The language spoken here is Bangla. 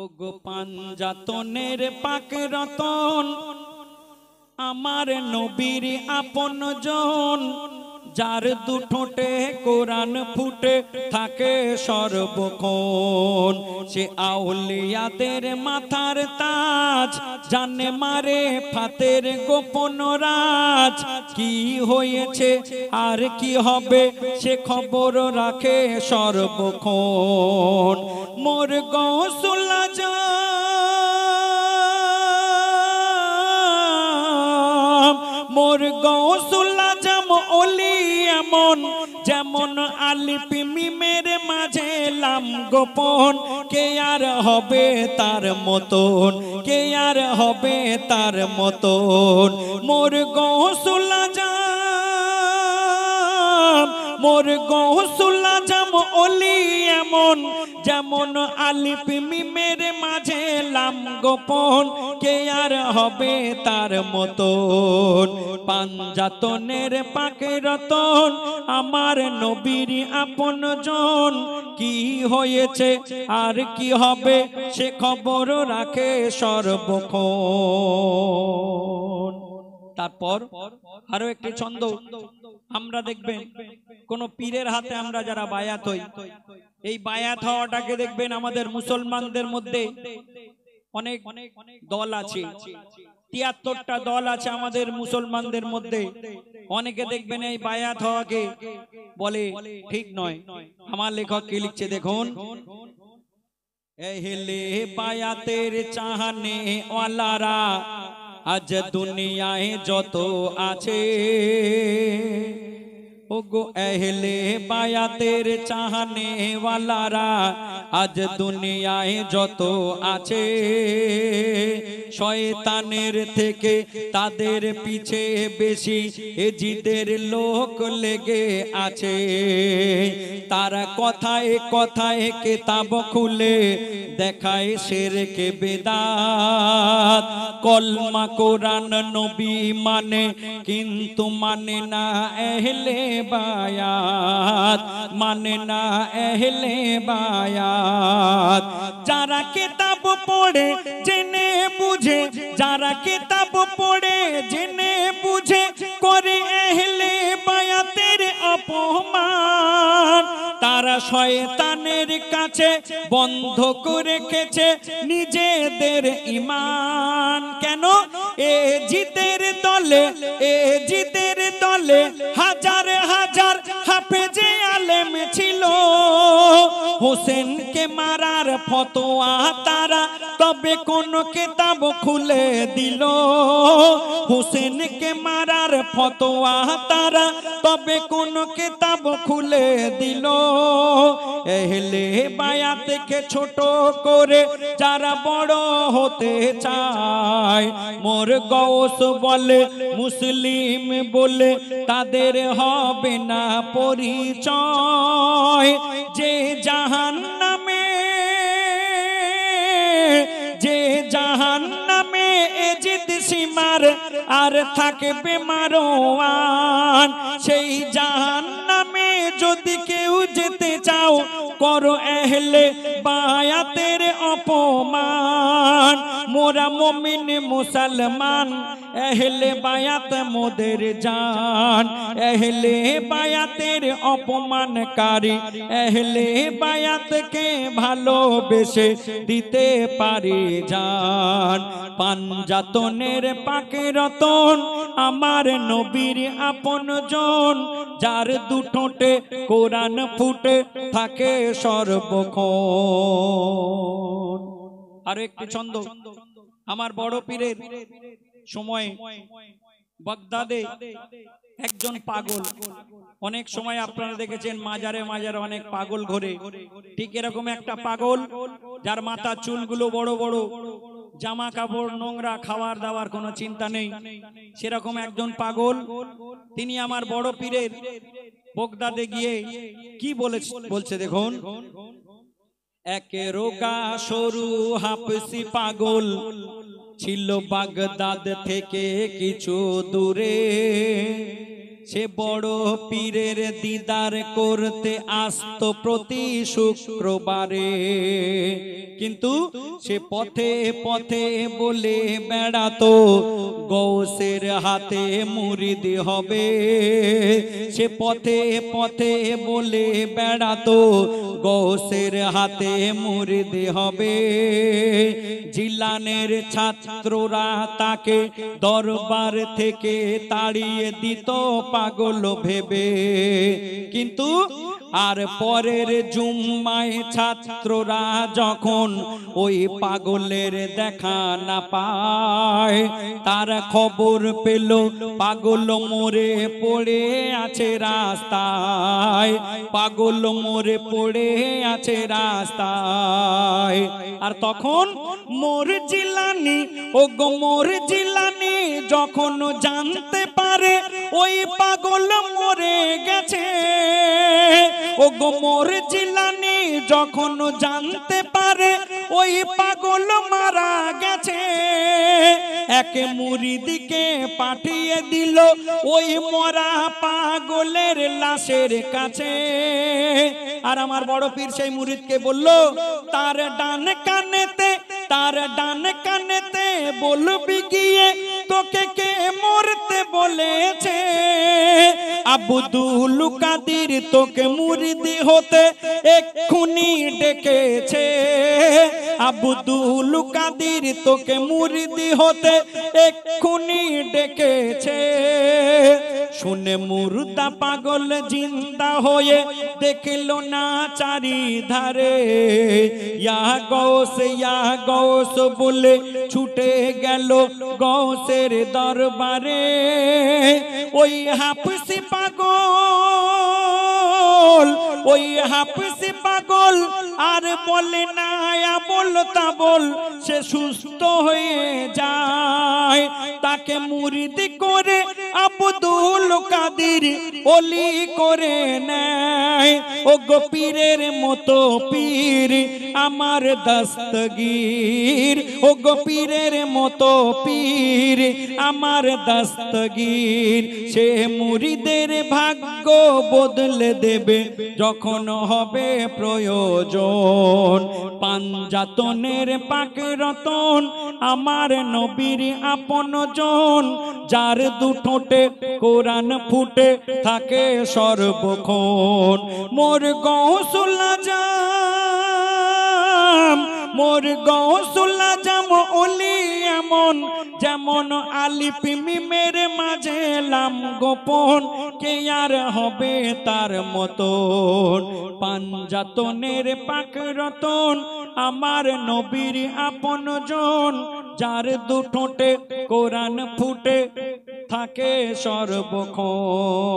ও গো পাঞ্জাতনের পাক রতন। আমার নবীর আপন জন যার দুঠোঁটে কোরআন ফুটে থাকে সর্বক্ষণ। সে আউলিয়াদের মাথার তাজ, জানে মারে ফাতের গোপন রাজ। কি হয়েছে আর কি হবে সে খবর রাখে সর্বক্ষণ। মোর গৌসুল্লা মোর এমন যেমন আলিপি মিমের মাঝে লাম গোপন, কে আর হবে তার মতন, কে আর হবে তার মতন? মোর গৌসুল্লা জাম মোর গৌসুল্লা জাম অলি এমন, যেমন আলিপি মিমের মাঝে লাম গোপন কে আর হবে তার মতন? পাঞ্জাতনের পাকে রতন, আমার নবীর আপন জন। কি হয়েছে? আর কি হবে? সে খবর রাখে সর্বক্ষণ। তারপর আরও একটি ছন্দ, আমরা দেখবেন, কোন পীরের হাতে আমরা যারা বায়াত হই, এই বায়াত হওয়াটাকে দেখবেন আমাদের মুসলমানদের মধ্যে অনেক অনেক দল আছে। তিয়াত্তরটা দল আছে আমাদের মুসলমানদের মধ্যে। অনেকে দেখবেন এই বায়াত হওয়াকে বলে ঠিক নয়। আমার লেখক কি লিখছে দেখুন? এহলে বায়াতের চাহনে ওয়ালারা আজ দুনিয়ায় যত আছে। ওগো এহলে বায়াতের চাহনে ওয়ালারা আজ দুনিয়ায় যত আছে, শয়তানের থেকে তাদের পিছে বেশি এজিদের লোক লেগে আছে। তারা কথায় কথায় কেতাব খুলে দেখায় শেরকে বেদাত। কলমা কোরআন নবী মানে কিন্তু মানে না এহলে বায়াত মানে না এহলে বায়াত। যারা কিতাব পড়ে, জেনে বুঝে, যারা কিতাব পড়ে, জেনে বুঝে, করে এহলে শয়তানের কাছে বন্ধ রেখেছে নিজেদের ইমান কেন? এ জিতের দলে, এ জিতের দলে হাজার হাজার হাফেজে আলেম ছিল। হোসেনকে মারার ফতোয়া তারা, তবে কোন কেতাব খুলে দিল। হোসেনকে মারার ফতোয়া তারা, তবে কোন কেতাব খুলে দিল। এহলে বায়া থেকে ছোট করে যারা বড় হতে চায়, মোর গৌস বলে, মুসলিম বলে, তাদের হবে না পরিচয়। যে জাহান সীমার আর থাকবে মারোয়ান। সেই জাহান যদি কেউ যেতে চাও, করো এহলে বায়াতের অপমান। মোরা মমিন, মুসলমান, এহলে বায়াত মোদের জান। এহলে বায়াতের অপমানকারী, এহলে বায়াতকে ভালোবেসে দিতে পারি যান পাঞ্জাতনের পাকে রতন আমার নবীর আপন জন, যার দুটোটে কোরআন ফুটে থাকে সর্বক্ষণ। আরও একটি ছন্দ, আমার বড় পীরের সময়, বাগদাদে একজন পাগল। অনেক সময় আপনারা দেখেছেন মাজারে মাজারে অনেক পাগল ঘোরে। ঠিক এরকম একটা পাগল, যার মাথা চুলগুলো বড় বড়। জামা কাপড় নোংরা খাওয়ার দাওয়ার কোনো চিন্তা নেই। সেরকম একজন পাগল, তিনি আমার বড় পীরের বগদাদে গিয়ে কি বলে বলছে দেখুন। একে রোগা সরু হাফসি পাগল ছিল বাগদাদ থেকে কিছু দূরে। সে বড় পীরের দিদার করতে আসত প্রতি শুক্রবারে। কিন্তু সে পথে পথে বলে বেড়াতো গৌসের হাতে মুরিদ হবে। সে পথে পথে বলে বেড়াতো গৌসের হাতে মুরিদি হবে। জিলানের ছাত্ররা তাকে দরবার থেকে তাড়িয়ে দিত পাগল ভেবে। কিন্তু আর পরের জুম্মায় ছাত্ররা যখন ওই পাগলের দেখা না পায়, তার খবর পেল, পাগল মোরে পড়ে আছে রাস্তায়। পাগল মোরে পড়ে আছে রাস্তায়। আর তখন মোর জিলানি, ও গো মোর জিলানি, যখন জানতে পারে ওই পাগল মরে গেছে, ও গো মোর জিলানি, যখন জানতে পারে ওই পাগল মারা গেছে এক মুরিদিকে পাঠিয়ে দিল ওই মরা পাগলের লাশের কাছে। আর আমার বড় পীর সেই মুরিদকে বলল, তার ডান কানেতে, তার ডান কানেতে বলবি গিয়ে, তোকে কে মরতে বলেছে? আব্দুল কাদির তোকে মুরিদি হতে এক্ষুনি ডেকেছে। আব্দুল কাদির তোকে মুরিদি হতে এক্ষুনি ডেকেছে। শুনে মুর্দা পাগল জিন্দা হয়ে দেখল না চারিধারে। ইয়া গৌস ইয়া বলে ছুটে গেল গৌসের দরবারে। ওই হাফসি পাগল, ওই হাফসি পাগল আর বলে না বল তা বল সে সুস্থ হয়ে যায়। তাকে মুরিদি করে কাদির অলি করে নেয়। ও গো পীরের মতো পীর, আমার দস্তগীর। ও গো পীরের মতো পীর, আমার দস্তগীর। সে মুরিদের ভাগ্য বদলে দেবে, যখন হবে প্রয়োজন। পাঞ্জাতনের পাক রতন, আমার নবীর আপন জন, যার দুঠোঁটে কোরআন ফুটে থাকে সর্বক্ষণ। মোর গৌসুল্লা জাম মোর গৌসুল্লা জাম অলি এমন, যেমন আলিপ মিমের মাঝে লাম গোপন, কে আর হবে তার মতন। পাঞ্জাতনের পাক রতন আমার নবীর আপন জন যার দুঠোঁটে কোরআন ফুটে থাকে সর্বক্ষণ।